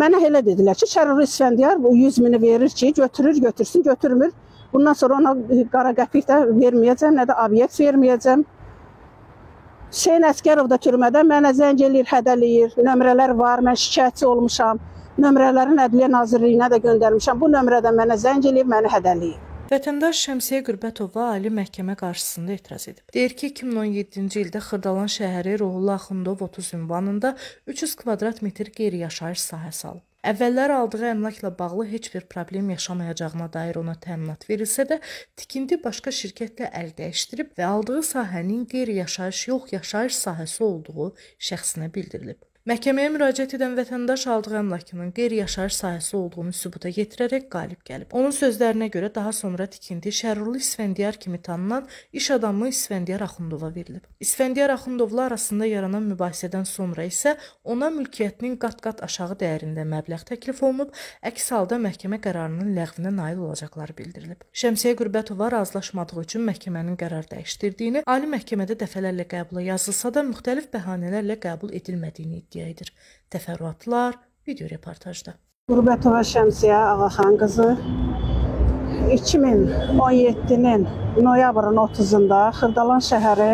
Mənə elə dedilər ki, Şəruri İsfəndiyar bu 100 mini verir ki, götürür, götürsün, götürmür. Bundan sonra ona qara qəpik də verməyəcəm, nə də obyekt verməyəcəm. Hüseyn Əskərov da türmədə mənə zəng eləyir, hədələyir. Nömrələr var, mən şikayətçi olmuşam. Nömrələrin Ədliyyə Nazirliyinə də göndərmişəm. Bu nömrədən mənə zəng eləyib, məni hədələyir. Vətəndaş Şəmsiyə Qürbətova Ali Məhkəmə qarşısında etiraz edib. Deyir ki, 2017-ci ildə Xırdalan şəhəri Ruhullah Axundov 30 ünvanında 300 kvadrat metr qeyri-yaşayış sahəsi alıb. Əvvəllər aldığı əmlakla bağlı heç bir problem yaşamayacağına dair ona təminat verilsə də, tikinti başqa şirkətlə əl dəyişdirib və aldığı sahənin qeyri-yaşayış yox, yaşayış sahəsi olduğu şəxsinə bildirilib. Məhkəməyə müraciət edən vətəndaş aldığı əmlakının qeyri-yaşayış sahəsi olduğunu sübuta yetirərək qalib gəlib. Onun sözlərinə görə daha sonra tikinti Şərurlu İsfəndiyar kimi tanınan iş adamı İsfəndiyar Axundova verilib. İsfəndiyar Axundovla arasında yaranan mübahisədən sonra isə ona mülkiyyətinin qat-qat aşağı dəyərində məbləğ təklif olunub, əks halda məhkəmə qərarının ləğvinə nail olacaqları bildirilib. Şəmsiyə Qürbətova razılaşmadığı üçün məhkəmənin qərar dəyişdirdiyini, ali məhkəmədə dəfələrlə qəbula yazılsa da müxtəlif bəhanələrlə qəbul edilmədiyini iddia edir. Təfərrüatlar video reportajda. Qurbətova Şəmsiyə Ağaxan qızı 2017-nin noyabrın 30-da Xırdalan şəhəri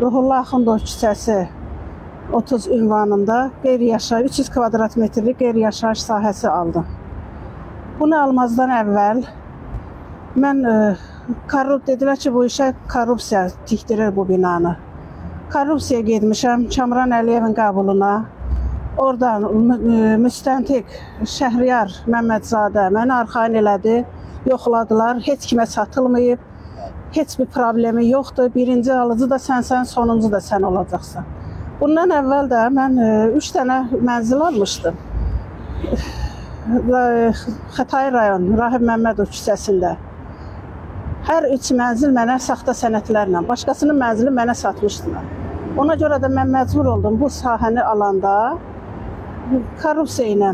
Ruhullah Axundov küçəsi 30 ünvanında qeyri-yaşayış 300 kvadrat metrlik qeyri-yaşayış sahəsi aldım. Bunu almazdan əvvəl mən ə, korrup dedilər ki, bu işə korrupsiya tikdirir bu binanı. Korrupsiya getmişəm Kamran Əliyevin qəbuluna. Oradan mü- müstəntiq Şəhriyar Məmmədzadə məni arxayın elədi. Yoxladılar. Heç kimə satılmayıb. Heç bir problemi yoxdur. Birinci alıcı da sənsən, sonuncu da sən olacaqsan. Bundan əvvəl də mən 3 dənə mənzil almışdım. Xətai rayon Rahib Məmmədov küçəsində. Hər üç mənzil mənə saxta sənədlərlə, başqasının mənzili mənə satmışdılar. Ona görə də mən məcbur oldum bu sahəni alanda korrupsiya ilə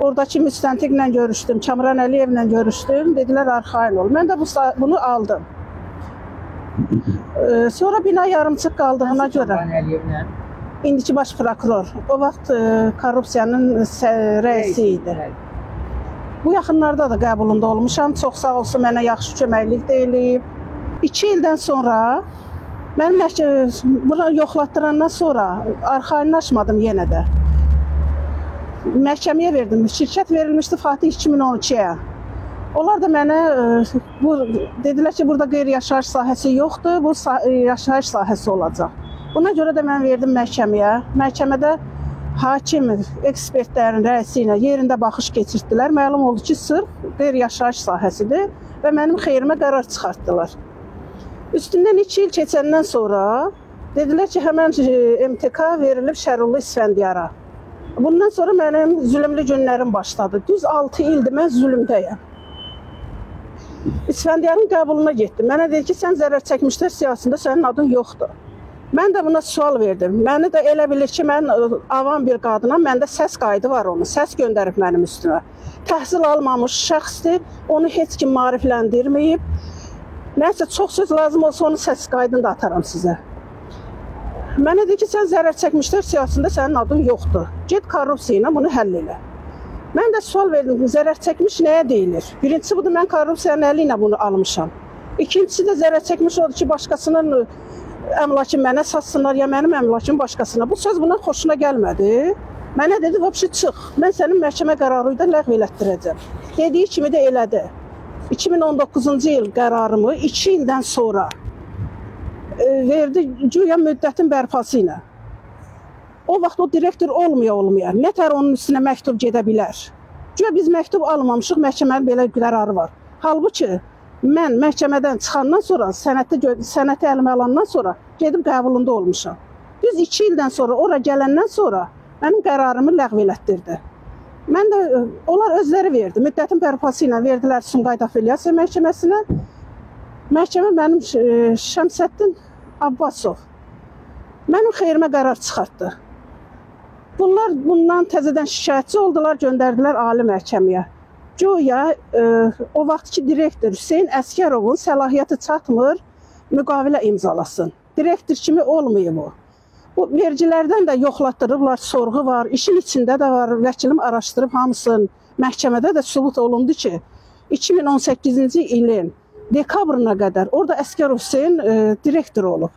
oradakı müstəntiqlə görüşdüm, Kamran Əliyevlə görüşdüm. Dedilər arxayın ol. Mən də bu bunu aldım. Ee, Sonra bina yarımçıq qaldığına görə Əliyevlə. indiki baş prokuror o vaxt e, korrupsiyanın rəisi idi. Bu yaxınlarda da qəbulunda olmuşam. Çox sağ olsun mənə yaxşı köməklik də eləyib. 2 ildən sonra mən məhkə- bura yoxlatdırandan sonra arxayınlaşmadım yenə də. Məhkəməyə verdim. Şirkət verilmişdi Fatih 2012-yə. Onlar da mənə e, bu dedilər ki, burada qeyri-yaşayış sahəsi yoxdur, bu sa e, yaşayış sahəsi olacaq. Buna görə də mən verdim məhkəməyə. Məhkəmədə hakim ekspertlərin rəisi ilə yerində baxış keçirtdilər. Məlum oldu ki, sırf qeyri-yaşayış sahəsidir və mənim xeyrimə qərar çıxartdılar. Üstündən 2 il keçəndən sonra dedilər ki, həmən e, MTK verilib Şərullu İsfəndiyara. Bundan sonra mənim zülmlü günlərim başladı. Düz 6 ildir mən zülmdəyəm. İsfəndiyarın qəbuluna getdim. Mənə dedi ki, sən zərər çəkmişlər siyasətində sənin adın yoxdur. Mən də buna sual verdim. Məni də elə bilir ki, mən avam bir qadınam, məndə səs qaydı var onun. Səs göndərib mənim üstümə. Təhsil almamış şəxsdir, onu heç kim maarifləndirməyib. Nəsə çox söz lazım olsa onun səs qaydını da ataram sizə. Mənə dedi ki, sən zərər çəkmişlər siyasətində sənin adın yoxdur. Get korrupsiya ilə bunu həll elə. Mən də sual verdim, zərər çəkmiş nəyə deyilir? Birincisi budur, mən korrupsiyanın əli ilə bunu almışam. İkincisi də zərər çəkmiş odur ki, başqasının ə, əmlakı mənə satsınlar ya mənim əmlakım başqasına. Bu söz buna xoşuna gəlmədi. Mənə dedi, "Vəbşi çıx. Mən sənin məhkəmə qərarı ilə ləğv elətdirəcəm." Dediyi kimi də elədi. 2019-cu il qərarımı 2 ildən sonra e, verdi güya müddətin bərpası ilə. O vaxt o direktor olmaya olmaya, nətər onun üstünə məktub gedə bilər? Güya biz məktub almamışıq, məhkəmənin belə qərarı var. Halbuki mən məhkəmədən çıxandan sonra, sənəti sənəti əlimə alandan sonra gedib qəbulunda olmuşam. Düz 2 ildən sonra ora gələndən sonra mənim qərarımı ləğv elətdirdi. Mən də onlar özləri verdi. Müddətin bərpası ilə verdilər Sumqayıt Apellyasiya məhkəməsinə. Məhkəmə mənim ə, Şəmsəddin Abbasov mənim xeyrimə qərar çıxartdı. Bunlar bundan təzədən şikayətçi oldular, göndərdilər ali məhkəməyə. Güya ə, o vaxtki direktor Hüseyn Əskərovun səlahiyyəti çatmır, müqavilə imzalasın. Direktor kimi olmayıb o. Bu vergilərdən də yoxlatdırıblar, sorğu var, işin içində də var. Vəkilim araşdırıb hamısını məhkəmədə də sübut olundu ki, 2018-ci ilin dekabrına qədər orada Əskər Hüseyn e, direktor olub.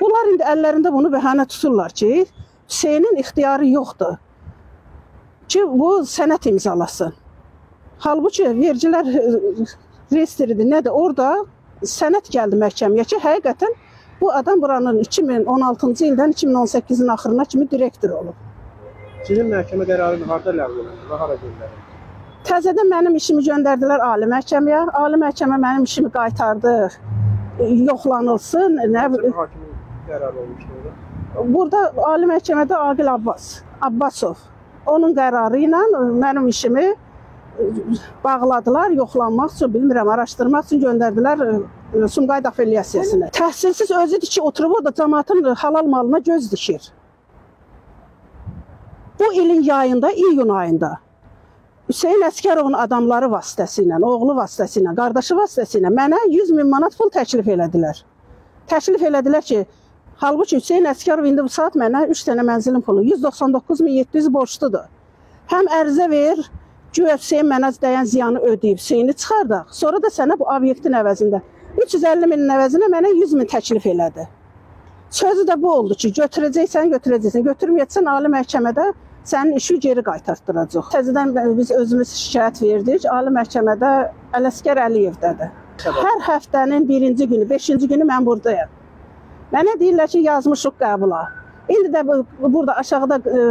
Bunlar indi əllərində bunu bəhanə tuturlar ki, Hüseynin ixtiyarı yoxdur ki, bu sənət imzalasın. Halbuki vergilər e, reyestridir, nədir? Orada sənət gəldi məhkəməyə ki, həqiqətən bu adam buranın 2016-cı ildən 2018-in axırına kimi direktor olub. Sizin məhkəmə qərarını harda ləğv olundu və hara göndərildi? Təzədən mənim işimi göndərdilər ali məhkəməyə. Ali məhkəmə mənim işimi qaytardı. e, Yoxlanılsın. Nə Sizin hakimin qərarı olmuşdu orada. Burada ali məhkəmədə Aqil Abbas, Abbasov. Onun qərarı ilə mənim işimi e, bağladılar, yoxlanmaq üçün, bilmirəm, araşdırmaq üçün göndərdilər e, Sumqayıt apellyasiyasına. Təhsilsiz özüdür ki, oturub orada cəmaatın halal malına göz dikir. Bu ilin yayında, iyun ayında Hüseyn Əskərovun adamları vasitəsilə, oğlu vasitəsilə, qardaşı vasitəsilə mənə 100 min manat pul təklif elədilər. Təklif elədilər ki, halbuki Hüseyn Əskərov indi bu saat mənə 3 dənə mənzilin pulu 199700 borcludur. Həm ərizə ver, güya Hüseyn mənə dəyən ziyanı ödəyib, Hüseyni çıxardaq. Sonra da sənə bu obyektin əvəzində 350 minin əvəzinə mənə 100 min təklif elədi. Sözü də bu oldu ki, götürəcəksən, götürəcəksən. Götürməyəcəksən ali məhkəmədə sənin işi geri qaytartdıracaq. Təzədən biz özümüz şikayət verdik. Ali məhkəmədə Ələsgər Əliyevdədir. Hər həftənin birinci günü, beşinci günü mən buradayam. Mənə deyirlər ki, yazmışıq qəbula. İndi də bu, burada aşağıda e,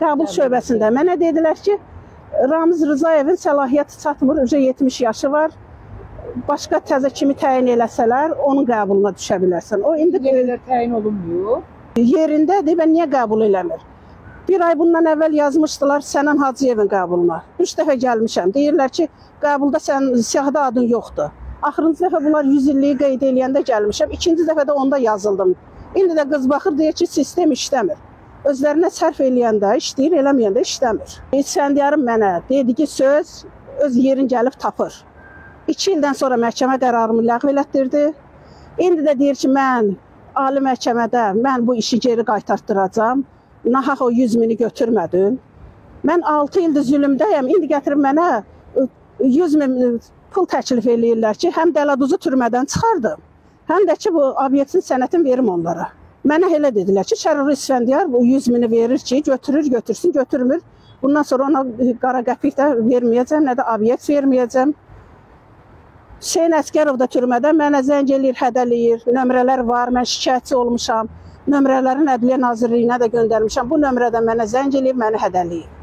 qəbul şöbəsində mənə dedilər ki, Ramiz Rızayevin səlahiyyəti çatmır, ücə 70 yaşı var. Başqa təzə kimi təyin eləsələr, onun qəbuluna düşə bilərsən. O indi Yerlər təyin olunmuyor. yerindədir və niyə qəbul eləmir? Bir ay bundan əvvəl yazmışdılar Sənan Hacıyevin qəbuluna. 3 dəfə gəlmişəm. Deyirlər ki, qəbulda sən siyahıda adın yoxdur. Axırıncı dəfə bunlar 100 illiyi qeyd eləyəndə gəlmişəm. İkinci dəfə də onda yazıldım. İndi də qız baxır deyir ki, sistem işləmir. Özlərinə sərf eləyəndə işləyir, eləməyəndə işləmir. İsfəndiyarım mənə dedi ki, söz öz yerin gəlib tapır. 2 ildən sonra məhkəmə qərarımı ləğv elətdirdi. İndi də deyir ki, mən ali məhkəmədə mən bu işi geri qaytartdıracağam. Nahaq o 100 mini götürmədin. Mən 6 ildir zülmdəyəm. İndi gətirib mənə ə, 100 min pul təklif eləyirlər ki, həm Dələduzu türmədən çıxardım, həm də ki bu obyektin sənətini verim onlara. Mənə elə dedilər ki, Şərur İsfəndiyar bu 100 mini verir ki, götürür, götürsün, götürmür. Bundan sonra ona qara qəpik də verməyəcəm, nə də obyekt verməyəcəm. Hüseyn Əskərov da türmədə mənə zəng eləyir, hədələyir. Nömrələr var, mən şikayətçi olmuşam. Nömrələrin Ədliyyə Nazirliyinə də göndərmişəm. Bu nömrədən mənə zəng eləyib, məni hədələyib.